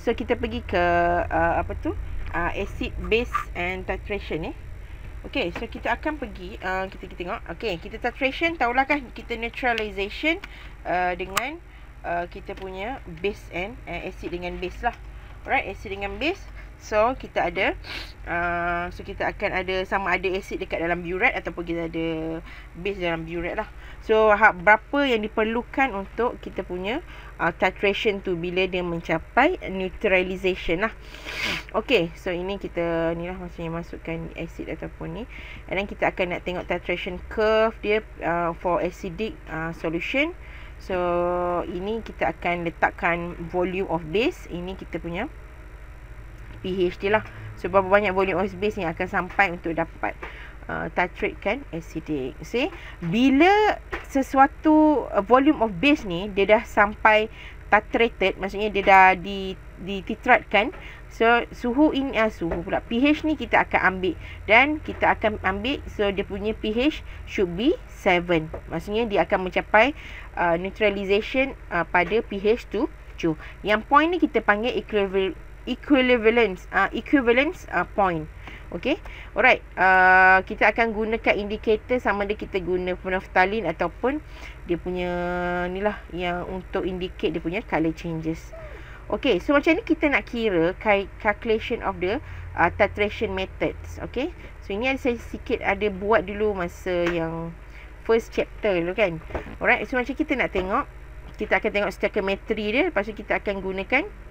So kita pergi ke uh, apa tu? Uh, acid base and titration eh. Okay, so kita akan pergi uh, kita kita tengok. Okay, kita titration tahulah kan kita neutralization uh, dengan uh, kita punya base and uh, acid dengan base lah. Alright, acid dengan base. So kita ada uh, So kita akan ada Sama ada acid dekat dalam burette Ataupun kita ada Base dalam burette lah. So berapa yang diperlukan Untuk kita punya uh, Titration tu Bila dia mencapai Neutralization lah. Okay So ini kita Ni lah maksudnya Masukkan acid ataupun ni. And then kita akan nak tengok Titration curve dia uh, For acidic uh, solution. So ini kita akan letakkan Volume of base. Ini kita punya pH dia lah. Berapa banyak volume of base yang akan sampai untuk dapat uh, titrate kan acidic. See, bila sesuatu uh, volume of base ni dia dah sampai titrated, maksudnya dia dah di di titratkan. So suhu ini uh, suhu pula pH ni kita akan ambil dan kita akan ambil so dia punya pH should be 7. Maksudnya dia akan mencapai uh, neutralization uh, pada pH tu 7. Yang point ni kita panggil equivalent equivalence uh, equivalence uh, point. Okay? Alright uh, Kita akan gunakan indicator Sama ada kita guna Phenolphthalein Ataupun Dia punya Ni lah Yang untuk indicate Dia punya color changes. Okay So macam ni kita nak kira Calculation of the uh, Titration methods. Okay? So ini ada saya sikit Ada buat dulu Masa yang First chapter dulu kan? Alright So macam kita nak tengok Kita akan tengok Stoichiometry dia Lepas tu kita akan gunakan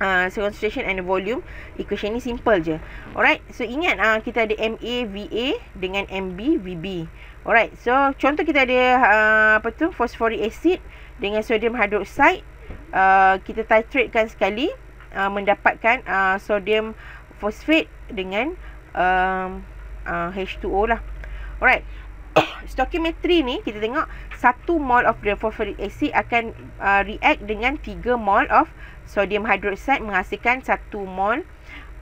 uh, concentration and volume equation ni simple je. Alright so ingat uh, kita ada MA VA dengan MB VB alright so contoh kita ada uh, apa tu? Phosphoric acid dengan sodium hydroxide. Uh, kita titratekan sekali uh, mendapatkan uh, sodium phosphate dengan um, uh, H2O lah. Alright stoichiometry ni kita tengok 1 mol of the phosphoric acid akan uh, react dengan 3 mol of sodium hydroxide menghasilkan 1 mol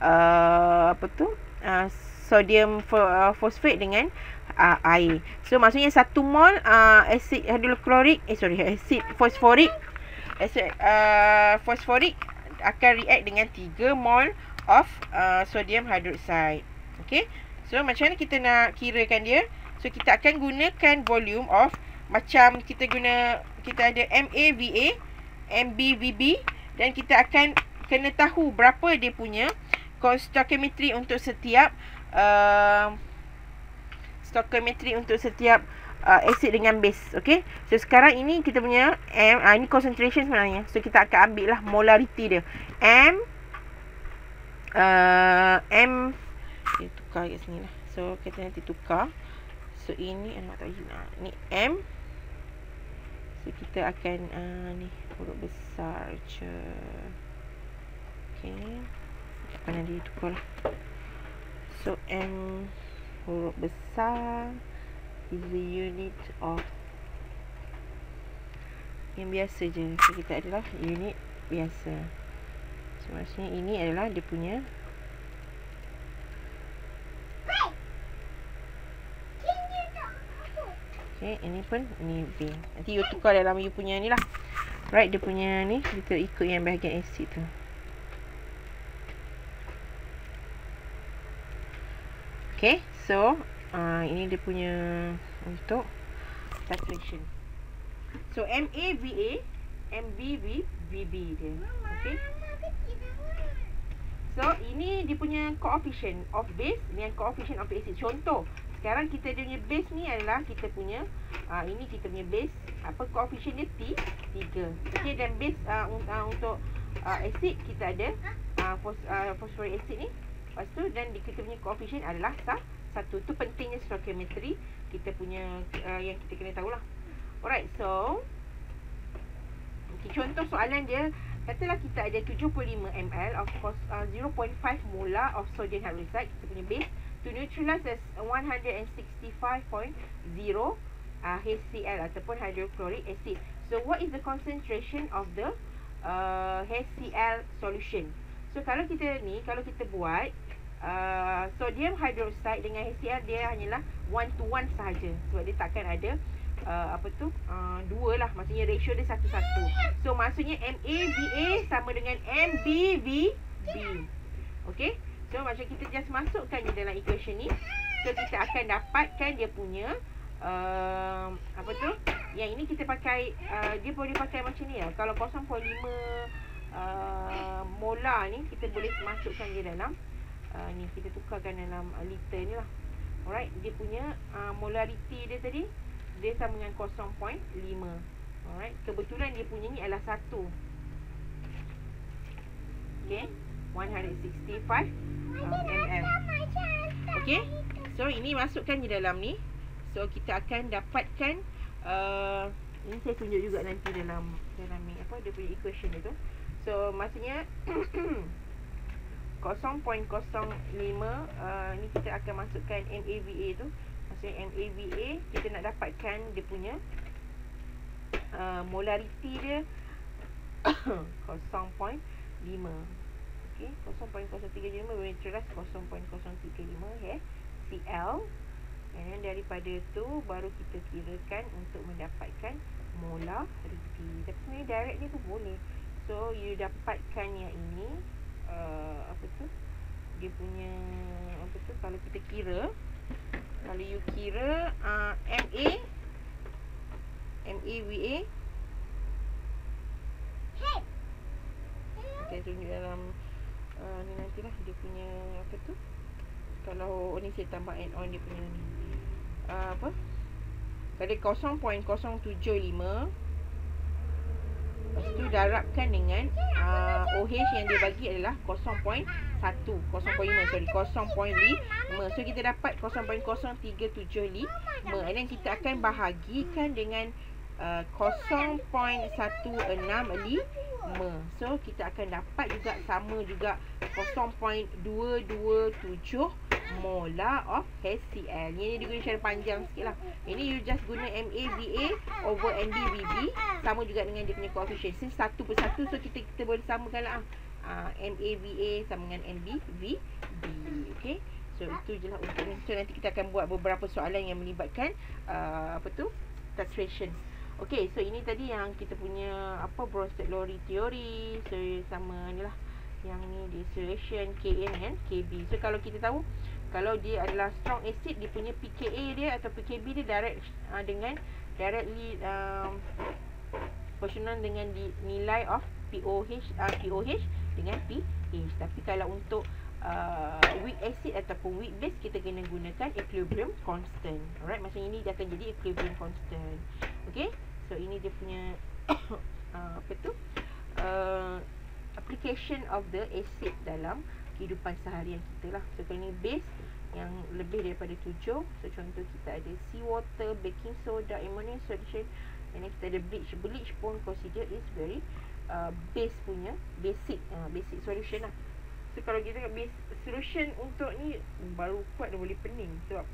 uh, apa tu uh, sodium uh, fosfat dengan uh, air. So maksudnya 1 mol uh, asid hidroklorik eh sorry asid fosforik asid uh, fosforik akan react dengan 3 mol of uh, sodium hydroxide. Okay. So macam mana kita nak kirakan dia? So kita akan gunakan volume of macam kita guna kita ada MAVA, MBVB dan kita akan kena tahu berapa dia punya stoichiometry untuk setiap uh, stoichiometry untuk setiap uh, acid dengan base okey? So sekarang ini kita punya M uh, ini concentration sebenarnya. So kita akan ambil lah molarity dia. M uh, M kita tukar kat sini lah. So kita nanti tukar. So ini anak tak nak ni M So kita akan uh, ni huruf besar je. Okay. Apa nanti tukar lah. So M huruf besar is the unit of yang biasa je. So kita adalah unit biasa. So maksudnya ini adalah dia punya Okay, ini pun ni V. Nanti you tukar dalam you punya ni lah. Right, dia punya ni kita ikut yang bahagian acid tu. Okay, so uh, ini dia punya untuk saturation. So MAVA, MBV, VB dia. Okay. So ini dia punya coefficient of base dengan coefficient of acid. Contoh, sekarang kita punya base ni adalah kita punya uh, ini kita punya base apa coefficient dia T 3. Okey dan base uh, uh, untuk uh, acid kita ada uh, phos, uh, phosphoric acid ni. Lepas tu dan kita punya coefficient adalah sah, satu. Tu pentingnya stoichiometry kita punya uh, yang kita kena tahulah. Alright, so okay, contoh soalan dia Katalah kita ada 75 ml of uh, 0.5 molar of sodium hydroxide kita punya base to neutralize as 165.0 uh, HCl ataupun hydrochloric acid. So what is the concentration of the uh, HCl solution? So kalau kita ni, kalau kita buat uh, sodium hydroxide dengan HCl dia hanyalah one to one sahaja sebab dia takkan ada uh, apa tu? Uh, dua lah. Maksudnya ratio dia satu-satu. So maksudnya MAVA sama dengan MBVB. Okay. So macam kita just masukkan je dalam equation ni. So kita akan dapatkan dia punya uh, apa tu? Yang ini kita pakai uh, dia boleh pakai macam ni lah. Kalau 0.5 uh, molar ni kita boleh masukkan dia dalam uh, ni kita tukarkan dalam uh, liter ni lah. Alright, dia punya uh, molarity dia tadi dia sama dengan 0.5. Alright, kebetulan dia punya ni adalah 1. Okay, 165 uh, ml. Okay, so ini masukkan di dalam ni. So kita akan dapatkan uh, ini saya tunjuk juga nanti dalam dalam ni apa dia punya equation dia tu. So maksudnya 0.05 uh, ni kita akan masukkan MAVA tu maksudnya MAVA kita nak dapatkan dia punya uh, molarity dia 0.5 okay 0.035 we trust 0.035 ya CL and daripada tu baru kita kirakan untuk mendapatkan molarity tapi ni direct ni pun boleh. So you dapatkan yang ini uh, apa tu? Dia punya apa tu? Kalau kita kira kalau you kira uh, MA MAVA Okay, tunjuk dalam uh, ni nantilah dia punya apa tu? Kalau ni saya tambah add on dia punya ni. Uh, apa? Tadi 0.075 Lepas tu darabkan dengan uh, OH yang dia bagi adalah 0.1 0.5 sorry 0.5 So kita dapat 0.0375 And then kita akan bahagikan dengan uh, 0.165 So kita akan dapat juga sama juga 0.227 molar of HCl. Ini dia guna secara panjang sikit lah. Ini you just guna MAVA over NBVB. Sama juga dengan dia punya coefficient. Since satu per satu, so kita kita boleh samakan lah. Uh, MAVA sama dengan NBVB. Okay. So itu je lah untuk ni. So nanti kita akan buat beberapa soalan yang melibatkan uh, apa tu? Titration. Okay, so ini tadi yang kita punya apa Bronsted-Lowry theory. So sama ni lah. Yang ni distillation KN dengan KB. So kalau kita tahu kalau dia adalah strong acid dia punya pKa dia atau pKb dia direct uh, dengan directly um, proportional dengan di, nilai of POH uh, POH dengan pH tapi kalau untuk uh, weak acid ataupun weak base kita kena gunakan equilibrium constant alright macam ini dia akan jadi equilibrium constant okay so ini dia punya uh, apa tu? Uh, application of the acid dalam kehidupan seharian kita lah. So kalau ni base yang lebih daripada tujuh so contoh kita ada sea water baking soda ammonium solution and kita ada bleach. Bleach pun consider is very uh, base punya basic uh, basic solution lah. So kalau kita base solution untuk ni baru kuat dah boleh pening. Sebab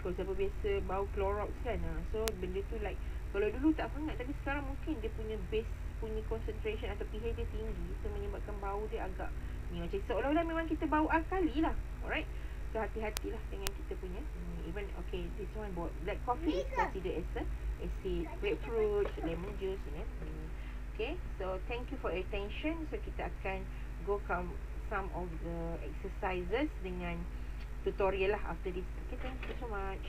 kalau siapa biasa bau Clorox kan uh, so benda tu like kalau dulu tak sangat tapi sekarang mungkin dia punya base punya concentration atau pH dia tinggi. So menyebabkan bau dia agak ni macam seolah-olah memang kita bau alkali lah alright? So hati-hatilah dengan kita punya hmm, Even okay This one buat Black coffee is considered as a Acid Grapefruit Lemon juice you know? hmm. Okay So thank you for your attention. So kita akan Go come Some of the exercises Dengan Tutorial lah after this. Okay thank you so much